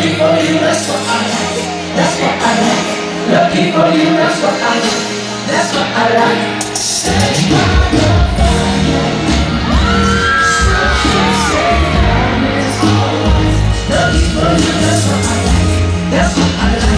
Lucky for you, that's what I like. That's what I like. Lucky for you, that's what I like. That's what I like. Say my like. That's what I like.